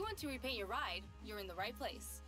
If you want to repaint your ride, you're in the right place.